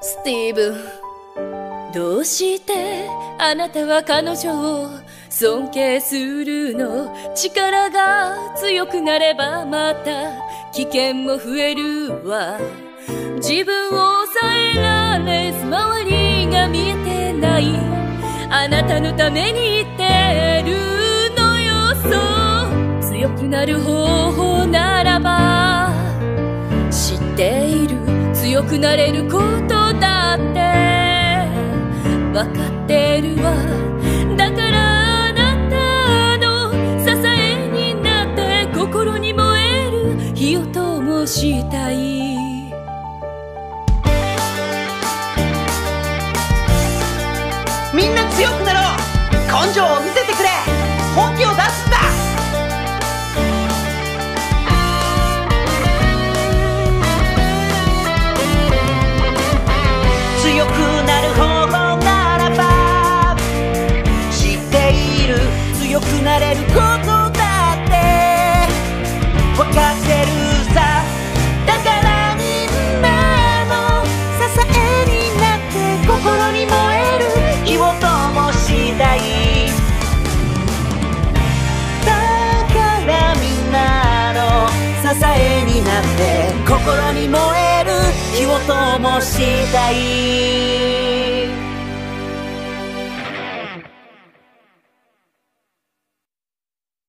スティーブ。ンどうしてあなたは彼女を尊敬するの？力が強くなればまた危険も増えるわ。自分を抑えられず周りが見えてない。あなたのために言ってるのよ。そう。強くなる方法ならば強くなれることだって。わかってるわ。だからあなたの支えになって心に燃える火を灯したい。みんな強くなろう。強くなれることだって。わかってるさ。だからみんなの支えになって心に燃える。火を灯したい。だからみんなの支えになって心に燃える。火を灯したい。